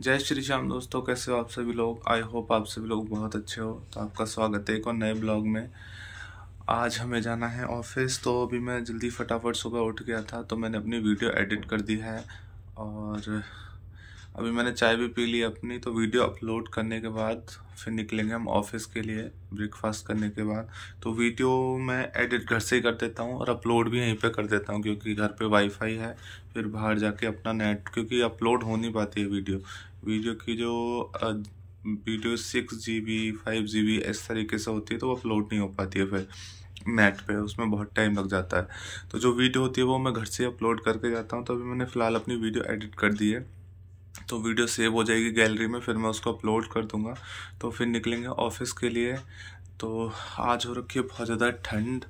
जय श्री श्याम दोस्तों, कैसे हो आप सभी लोग? आई होप आप सभी लोग बहुत अच्छे हो। तो आपका स्वागत है एक और नए ब्लॉग में। आज हमें जाना है ऑफ़िस तो अभी मैं जल्दी फटाफट सुबह उठ गया था तो मैंने अपनी वीडियो एडिट कर दी है। और अभी मैंने चाय भी पी ली अपनी तो वीडियो अपलोड करने के बाद फिर निकलेंगे हम ऑफ़िस के लिए ब्रेकफास्ट करने के बाद। तो वीडियो मैं एडिट घर से ही कर देता हूँ और अपलोड भी यहीं पे कर देता हूँ, क्योंकि घर पे वाईफाई है, फिर बाहर जाके अपना नेट क्योंकि अपलोड हो नहीं पाती है वीडियो। वीडियो की जो video six G B five G B इस तरीके से होती है तो वो अपलोड नहीं हो पाती है फिर नेट पे, उसमें बहुत टाइम लग जाता है। तो जो वीडियो होती है, वो मैं घर से अपलोड करके जाता हूँ तो अभी मैंने फ़िलहाल अपनी वीडियो एडिट कर दी है। तो वीडियो सेव हो जाएगी गैलरी में, फिर मैं उसको अपलोड कर दूँगा। तो फिर निकलेंगे ऑफ़िस के लिए। तो आज हो रखी है बहुत ज़्यादा ठंड।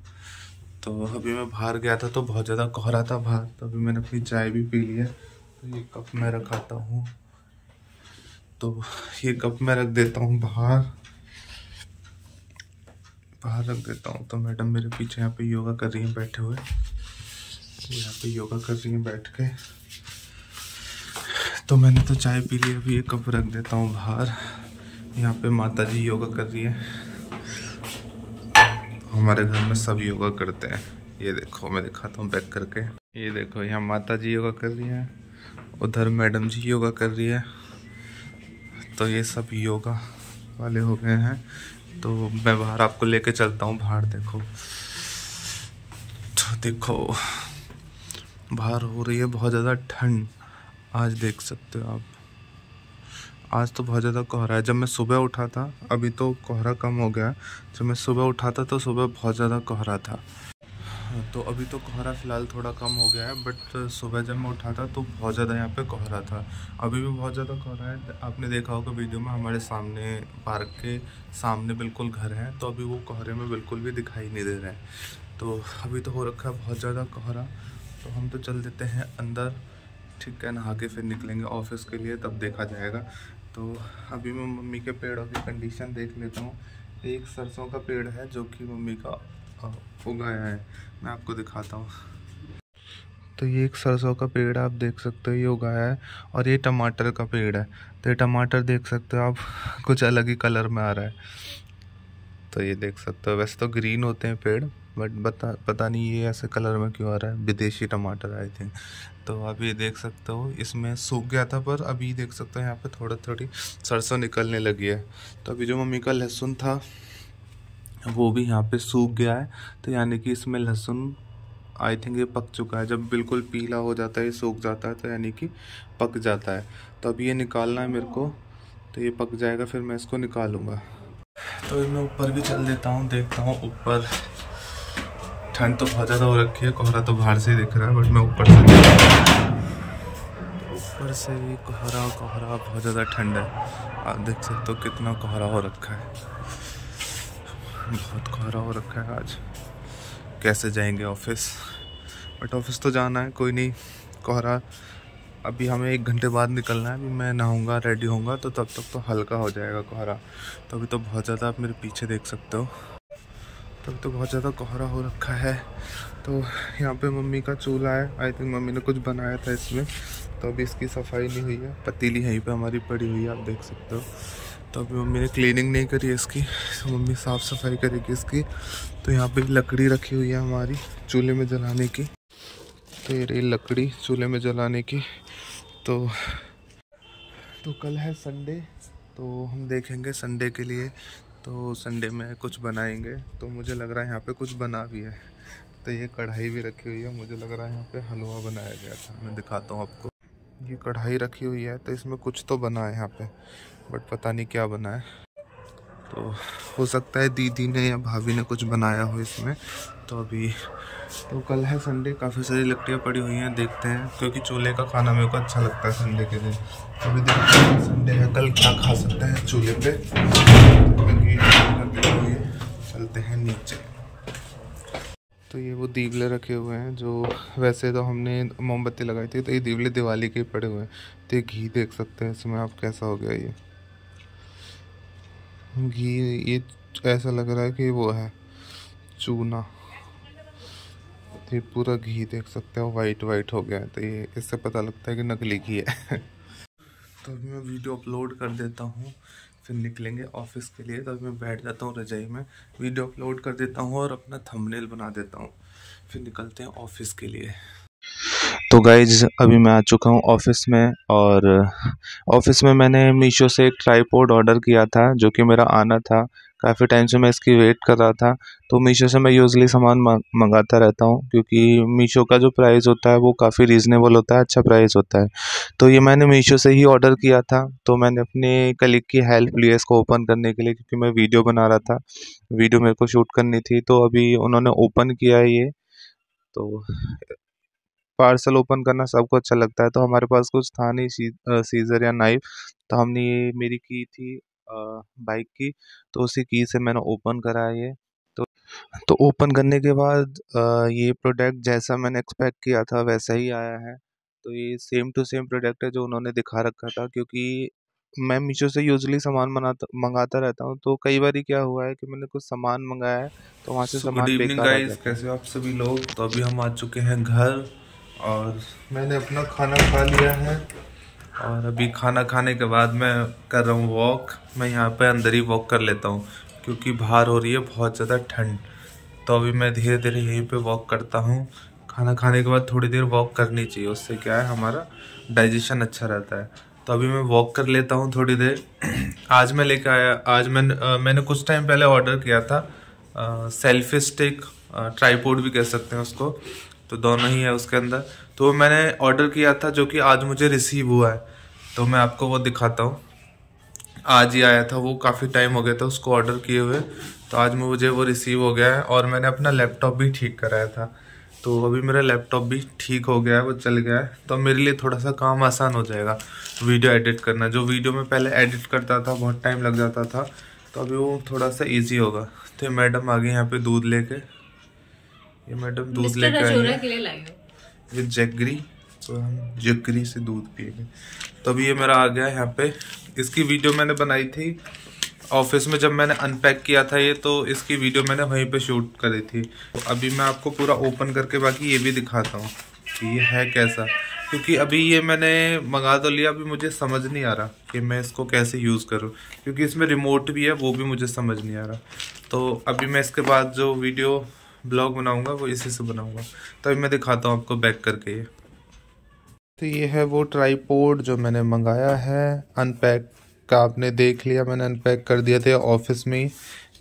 तो अभी मैं बाहर गया था तो बहुत ज़्यादा कोहरा था बाहर। तो अभी मैंने अपनी चाय भी पी ली है। तो ये कप मैं रखाता हूँ। तो ये कप मैं रख देता हूँ? बाहर। बाहर रख देता हूँ। तो मैडम मेरे पीछे यहाँ पे योगा कर रही हैं बैठे हुए। यहाँ पे योगा कर रही हैं बैठ के। तो मैंने तो चाय पी ली, अभी ये कप रख देता हूँ बाहर। यहाँ पे माता जी योगा कर रही है। हमारे घर में सब योगा करते हैं। ये देखो, मैं दिखाता हूँ बैक करके। ये देखो, यहाँ माता जी योगा कर रही है। उधर मैडम जी योगा कर रही है। तो ये सब योगा वाले हो गए हैं। तो मैं बाहर आपको लेके चलता हूँ, बाहर देखो। तो देखो, बाहर हो रही है बहुत ज़्यादा ठंड, आज देख सकते हो आप। आज तो बहुत ज़्यादा कोहरा है। जब मैं सुबह उठा था, अभी तो कोहरा कम हो गया जब मैं सुबह उठा था तो सुबह बहुत ज़्यादा कोहरा था। तो अभी तो कोहरा फ़िलहाल थोड़ा कम हो गया है बट सुबह जब मैं उठा था तो बहुत ज़्यादा यहाँ पे कोहरा था। अभी भी बहुत ज़्यादा कोहरा है आपने देखा होगा वीडियो में हमारे सामने पार्क के सामने बिल्कुल घर हैं तो अभी वो कोहरे में बिल्कुल भी दिखाई नहीं दे रहे हैं। तो अभी तो हो रखा है बहुत ज़्यादा कोहरा तो हम तो चल देते हैं अंदर, ठीक है, नहा के फिर निकलेंगे ऑफ़िस के लिए, तब देखा जाएगा। तो अभी मैं मम्मी के पेड़ों की कंडीशन देख लेता हूँ। एक सरसों का पेड़ है जो कि मम्मी का उगाया है। मैं आपको दिखाता हूँ। तो ये एक सरसों का पेड़ आप देख सकते हो, ये उगाया है और ये टमाटर का पेड़ है। तो ये टमाटर देख सकते हो आप, कुछ अलग ही कलर में आ रहा है। तो ये देख सकते हो, वैसे तो ग्रीन होते हैं पेड़, बट बता, पता नहीं ये ऐसे कलर में क्यों आ रहा है, विदेशी टमाटर आई थिंक तो आप ये देख सकते हो, इसमें सूख गया था, पर अभी देख सकते हो यहाँ पे थोड़ा थोड़ी सरसों निकलने लगी है। तो अभी जो मम्मी का लहसुन था वो भी यहाँ पे सूख गया है। तो यानी कि इसमें लहसुन आई थिंक ये पक चुका है। जब बिल्कुल पीला हो जाता है सूख जाता है तो यानी कि पक जाता है। तो अभी ये निकालना है मेरे को तो ये पक जाएगा, फिर मैं इसको निकालूँगा। तो मैं ऊपर भी चल देता हूँ, देखता हूँ, ऊपर ठंड तो बहुत ज़्यादा हो रखी है, कोहरा तो बाहर से ही दिख रहा है, बट मैं ऊपर से ऊपर से भी कोहरा कोहरा, बहुत ज़्यादा ठंड है। आप देख सकते हो कितना कोहरा हो रखा है। बहुत कोहरा हो रखा है आज। कैसे जाएँगे ऑफ़िस? बट ऑफ़िस तो जाना है, कोई नहीं। कोहरा, अभी हमें एक घंटे बाद निकलना है। अभी मैं नहाऊँगा रेडी होऊँगा तो तब तक तो हल्का हो जाएगा कोहरा। तो अभी तो बहुत ज़्यादा आप मेरे पीछे देख सकते हो। तब तो बहुत ज़्यादा कोहरा हो रखा है। तो यहाँ पे मम्मी का चूल्हा है। आई थिंक मम्मी ने कुछ बनाया था इसमें। तो अभी इसकी सफ़ाई नहीं हुई है। पतीली यहीं पे हमारी पड़ी हुई है, आप देख सकते हो। तो अभी मम्मी ने क्लीनिंग नहीं करी इसकी तो मम्मी साफ़ सफ़ाई करेगी इसकी। तो यहाँ पे लकड़ी रखी हुई है हमारी चूल्हे में जलाने की। तो ये रही लकड़ी चूल्हे में जलाने की। तो तो कल है संडे तो हम देखेंगे संडे के लिए। तो संडे में कुछ बनाएँगे तो मुझे लग रहा है यहाँ पे कुछ बना भी है। तो ये कढ़ाई भी रखी हुई है, मुझे लग रहा है यहाँ पे हलवा बनाया गया था, मैं दिखाता हूँ आपको। ये कढ़ाई रखी हुई है तो इसमें कुछ तो बना है यहाँ पे। बट पता नहीं क्या बना है। तो हो सकता है दीदी ने या भाभी ने कुछ बनाया हो इसमें। तो अभी तो कल है संडे, काफ़ी सारी लकड़ियाँ पड़ी हुई हैं, देखते हैं, क्योंकि चूल्हे का खाना मेरे को अच्छा लगता है संडे के दिन। तो अभी देखते हैं संडे है, कल क्या खा सकते हैं चूल्हे पे। क्योंकि चलते हैं नीचे। तो ये वो दीवले रखे हुए हैं, जो वैसे तो हमने मोमबत्ती लगाई थी तो ये दीवले दिवाली के पड़े हुए हैं। तो ये घी देख सकते हैं इसमें आप कैसा हो गया ये। घी ये ऐसा लग रहा है कि वो है चूना। ये पूरा घी देख सकते हो वाइट वाइट हो गया है। तो ये, इससे पता लगता है कि नकली घी है। तो अभी मैं वीडियो अपलोड कर देता हूँ, फिर निकलेंगे ऑफ़िस के लिए। तो अभी मैं बैठ जाता हूँ रजाई में वीडियो अपलोड कर देता हूँ और अपना थंबनेल बना देता हूँ। फिर निकलते हैं ऑफ़िस के लिए। तो गाइज़ अभी मैं आ चुका हूँ ऑफ़िस में और ऑफ़िस में मैंने मीशो से एक ट्राईपोड ऑर्डर किया था, जो कि मेरा आना था। काफ़ी टाइम से मैं इसकी वेट कर रहा था तो मीशो से मैं यूज़ली सामान मंगाता रहता हूँ, क्योंकि मीशो का जो प्राइस होता है, वो काफ़ी रीज़नेबल होता है अच्छा प्राइस होता है। तो ये मैंने मीशो से ही ऑर्डर किया था तो मैंने अपने कलीग की हेल्प ली इसको ओपन करने के लिए, क्योंकि मैं वीडियो बना रहा था। वीडियो मेरे को शूट करनी थी तो अभी उन्होंने ओपन किया ये। तो पार्सल ओपन करना सबको अच्छा लगता है। तो हमारे पास कुछ था नहीं सी, सीज़र या नाइफ। तो हमने ये मेरी की थी बाइक की। तो उसी की से मैंने ओपन करा ये। तो तो ओपन करने के बाद ये प्रोडक्ट जैसा मैंने एक्सपेक्ट किया था वैसा ही आया है। तो ये सेम टू सेम प्रोडक्ट है जो उन्होंने दिखा रखा था क्योंकि मैं मीशो से यूजली सामान मंगाता रहता हूँ। तो कई बार क्या हुआ है कि मैंने कुछ सामान मंगाया है तो वहाँ से so, सामान गाइस कैसे आप सभी लोग? तो अभी हम आ चुके हैं घर। और मैंने अपना खाना खा लिया है। और अभी खाना खाने के बाद मैं कर रहा हूँ वॉक मैं यहाँ पे अंदर ही वॉक कर लेता हूँ, क्योंकि बाहर हो रही है बहुत ज़्यादा ठंड। तो अभी मैं धीरे धीरे यहीं पे वॉक करता हूँ। खाना खाने के बाद थोड़ी देर वॉक करनी चाहिए, उससे क्या है, हमारा डाइजेशन अच्छा रहता है। तो अभी मैं वॉक कर लेता हूँ थोड़ी देर। आज मैं लेकर आया, आज मैं मैंने कुछ टाइम पहले ऑर्डर किया था सेल्फी स्टिक ट्राईपोर्ड भी कह सकते हैं उसको। तो दोनों ही है उसके अंदर। तो मैंने ऑर्डर किया था जो कि आज मुझे रिसीव हुआ है। तो मैं आपको वो दिखाता हूँ। आज ही आया था, वो काफ़ी टाइम हो गया था उसको ऑर्डर किए हुए। तो आज मुझे वो रिसीव हो गया है और मैंने अपना लैपटॉप भी ठीक कराया था। तो अभी मेरा लैपटॉप भी ठीक हो गया है, वो चल गया है। तो मेरे लिए थोड़ा सा काम आसान हो जाएगा वीडियो एडिट करना। जो वीडियो में पहले एडिट करता था, बहुत टाइम लग जाता था। तो अभी वो थोड़ा सा इजी होगा। तो मैडम आ गई यहाँ पे दूध लेके ये मैडम दूध लेके आई ये जगरी तो हम जगरी से दूध पिएँगे। तो अभी ये मेरा आ गया यहाँ पे। इसकी वीडियो मैंने बनाई थी ऑफ़िस में जब मैंने अनपैक किया था ये तो इसकी वीडियो मैंने वहीं पे शूट करी थी। तो अभी मैं आपको पूरा ओपन करके बाकी ये भी दिखाता हूँ कि ये है कैसा। क्योंकि अभी ये मैंने मंगा तो लिया अभी मुझे समझ नहीं आ रहा कि मैं इसको कैसे यूज़ करूँ। क्योंकि इसमें रिमोट भी है वो भी मुझे समझ नहीं आ रहा। तो अभी मैं इसके बाद जो वीडियो ब्लॉग बनाऊँगा, वो इसी से बनाऊँगा। तो अभी मैं दिखाता हूँ आपको बैक करके ये। तो ये है वो ट्राईपोर्ड जो मैंने मंगाया है। अनपैक का आपने देख लिया, मैंने अनपैक कर दिया था ऑफ़िस में ही।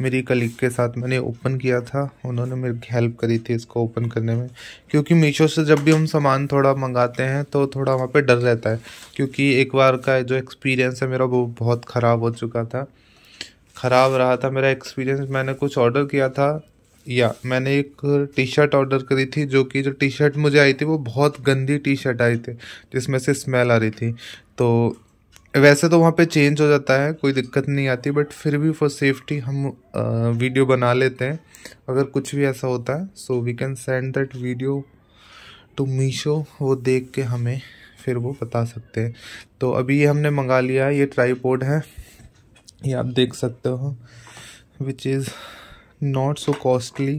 मेरी कलीग के साथ मैंने ओपन किया था, उन्होंने मेरी हेल्प करी थी इसको ओपन करने में। क्योंकि मीशो से जब भी हम सामान थोड़ा मंगाते हैं तो थोड़ा वहाँ पे डर रहता है। क्योंकि एक बार का जो एक्सपीरियंस है मेरा, वो बहुत ख़राब हो चुका था। ख़राब रहा था मेरा एक्सपीरियंस मैंने कुछ ऑर्डर किया था या मैंने एक टी शर्ट ऑर्डर करी थी जो कि जो टी शर्ट मुझे आई थी वो बहुत गंदी टी शर्ट आई थी जिसमें से स्मेल आ रही थी। तो वैसे तो वहाँ पे चेंज हो जाता है कोई दिक्कत नहीं आती बट फिर भी फॉर सेफ्टी हम आ, वीडियो बना लेते हैं। अगर कुछ भी ऐसा होता है so we can send that video to Meesho वो देख के हमें फिर वो बता सकते हैं। तो अभी ये हमने मंगा लिया है ये ट्राईपोर्ड है ये आप देख सकते हो which is not so costly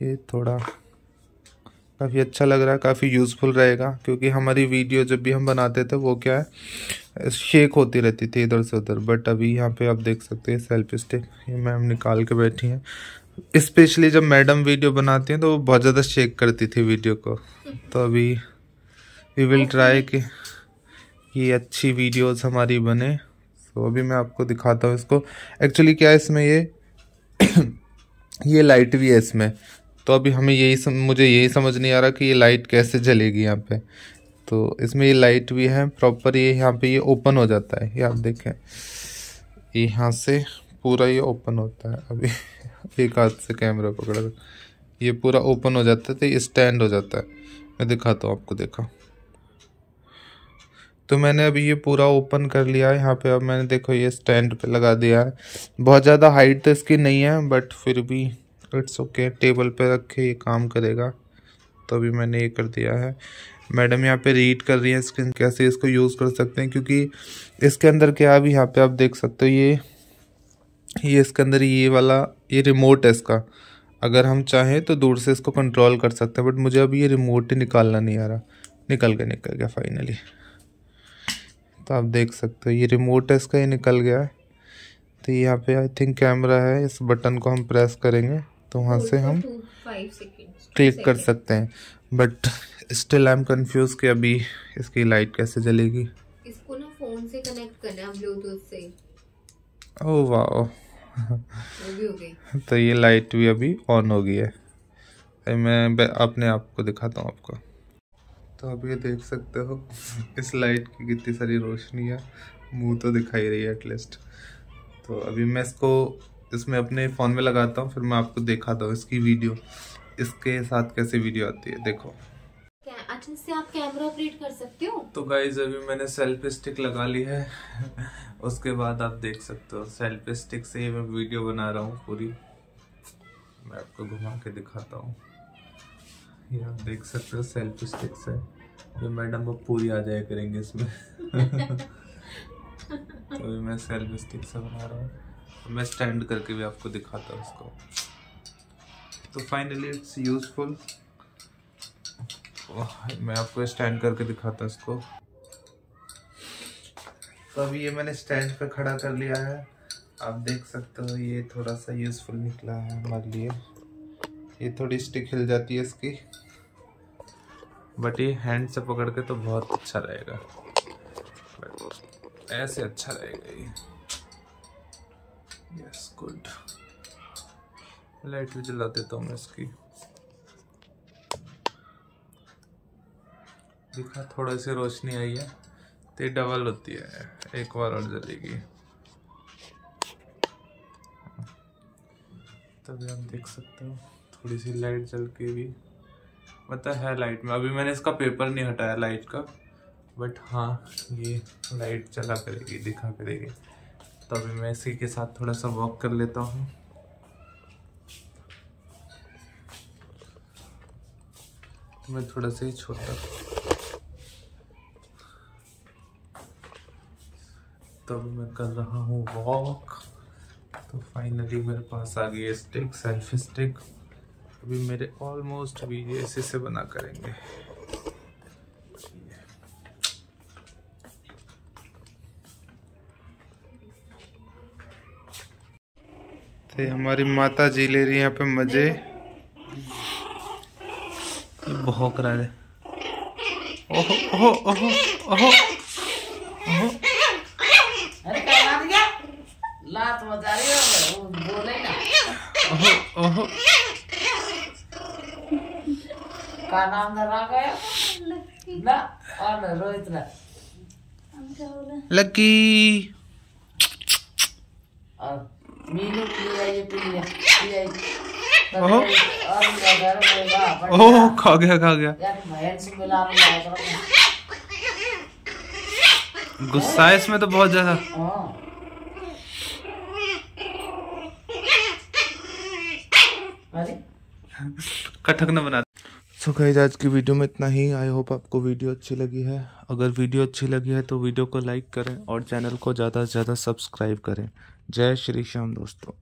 ये थोड़ा काफ़ी अच्छा लग रहा है, काफ़ी यूज़फुल रहेगा, क्योंकि हमारी वीडियो जब भी हम बनाते थे, वो क्या है शेक होती रहती थी इधर से उधर बट अभी यहाँ पे आप देख सकते हैं सेल्फी स्टिक ये मैम निकाल के बैठी हैं। स्पेशली जब मैडम वीडियो बनाती हैं तो वो बहुत ज़्यादा शेक करती थी वीडियो को। तो अभी वी विल ट्राई कि ये अच्छी वीडियोस हमारी बने। तो अभी मैं आपको दिखाता हूँ इसको। एक्चुअली क्या है इसमें ये? ये लाइट भी है इसमें। तो अभी हमें यही सम, मुझे यही समझ नहीं आ रहा कि ये लाइट कैसे जलेगी यहाँ पे। तो इसमें ये लाइट भी है प्रॉपर ये यहाँ पे ये ओपन हो जाता है। ये आप देखें यहाँ से पूरा ये ओपन होता है। अभी एक हाथ से कैमरा पकड़ा ये पूरा ओपन हो जाता है तो ये स्टैंड हो जाता है। मैं दिखाता हूँ आपको देखा। तो मैंने अभी ये पूरा ओपन कर लिया है, यहाँ पे अब मैंने देखो ये स्टैंड पे लगा दिया है। बहुत ज़्यादा हाइट तो इसकी नहीं है बट फिर भी इट्स ओके टेबल पे रख के ये काम करेगा। तो अभी मैंने ये कर दिया है। मैडम यहाँ पे रीड कर रही है स्क्रीन कैसे इसको यूज़ कर सकते हैं, क्योंकि इसके अंदर क्या अभी यहाँ पे आप देख सकते हो ये ये इसके अंदर ये वाला, ये रिमोट है इसका। अगर हम चाहें तो दूर से इसको कंट्रोल कर सकते हैं बट मुझे अभी ये रिमोट ही निकालना नहीं आ रहा। निकल गया निकल गया फाइनली तो आप देख सकते हो ये रिमोट है इसका ये निकल गया है। तो यहाँ पे आई थिंक कैमरा है इस बटन को हम प्रेस करेंगे तो वहाँ से हम क्लिक कर सकते हैं। But still I am confuse कि अभी इसकी लाइट कैसे जलेगी। इसको ना फ़ोन से कनेक्ट करना है ब्लूटूथ से। ओह वाह वो भी हो गई। तो ये लाइट भी अभी ऑन हो गई है। मैं अपने आप को दिखाता हूँ आपको। तो आप ये देख सकते हो इस लाइट की कितनी सारी रोशनी है। मुँह तो दिखाई रही है एटलीस्ट तो अभी मैं इसको इसमें अपने फ़ोन में लगाता हूँ फिर मैं आपको दिखाता हूँ इसकी वीडियो इसके साथ कैसे वीडियो आती है देखो। अच्छा इससे आप कैमरा ऑपरेट कर सकते हो? तो गाइज़ अभी मैंने सेल्फी स्टिक लगा ली है। उसके बाद आप देख सकते हो सेल्फी स्टिक से ही मैं वीडियो बना रहा हूँ पूरी। मैं आपको घुमा के दिखाता हूँ। ये आप देख सकते हो सेल्फ स्टिक से ये मैडम वो पूरी आ जाया करेंगे इसमें। तो मैं सेल्फी स्टिक से बना रहा हूँ। मैं स्टैंड करके भी आपको दिखाता हूँ इसको। तो फाइनली इट्स यूजफुल मैं आपको स्टैंड करके दिखाता हूँ इसको। तो अभी ये मैंने स्टैंड पे खड़ा कर लिया है। आप देख सकते हो ये थोड़ा सा यूजफुल निकला है हमारे लिए। ये थोड़ी स्टिक हिल जाती है इसकी। बट ये हैंड से पकड़ के तो बहुत अच्छा रहेगा। ऐसे अच्छा रहेगा ये। यस गुड लाइट भी जला देता हूँ मैं इसकी। दिखा, थोड़ा सी रोशनी आई है। तो डबल होती है। एक बार और जलेगी। तभी आप देख सकते हो। थोड़ी सी लाइट जल के भी। मतलब है लाइट में। अभी मैंने इसका पेपर नहीं हटाया लाइट का, बट हाँ ये लाइट चला करेगी, दिखा करेगी। तो अभी मैं इसी के साथ थोड़ा सा वॉक कर लेता हूँ। तो मैं थोड़ा सा ही छोटा। तो अभी मैं कर रहा हूँ वॉक तो फाइनली मेरे पास आ गई स्टिक सेल्फी स्टिक अभी मेरे ऑलमोस्ट वीडियो इसी से बना करेंगे। तो हमारी माता जी ले रही है यहाँ पे मज़े। भौंक रहा है। ओहो ओहो ओहो ओहो अरे क्या मार गया लात बजा रही है वो बोले ना ओहो ओहो का नाम धरा गया? ना और रोहित ना लकी और मीनू पी आई पी लिया पी आई। ओहो। और घर में वाह ओह खा गया खा गया। गुस्सा है इसमें तो बहुत ज़्यादा। हाँ। कथक न बना सो गाइज़ आज की वीडियो में इतना ही. आई होप आपको वीडियो अच्छी लगी है. अगर वीडियो अच्छी लगी है तो वीडियो को लाइक करें और चैनल को ज़्यादा से ज़्यादा सब्सक्राइब करें. जय श्री श्याम दोस्तों.